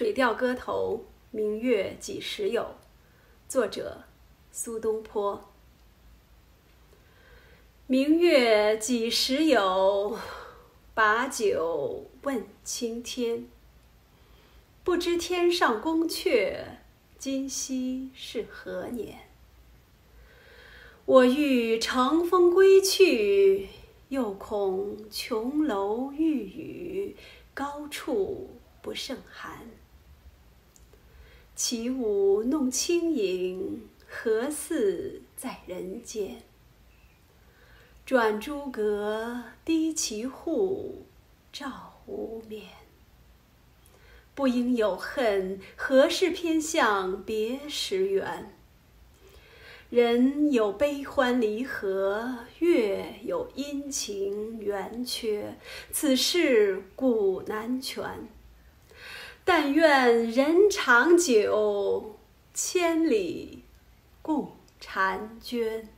水调歌头·明月几时有？作者：苏东坡。明月几时有？把酒问青天。不知天上宫阙，今夕是何年？我欲乘风归去，又恐琼楼玉宇，高处不胜寒。起舞弄清影，何似在人间？转朱阁，低绮户，照无眠。不应有恨，何事偏向别时圆？人有悲欢离合，月有阴晴圆缺，此事古难全。但愿人长久，千里共婵娟。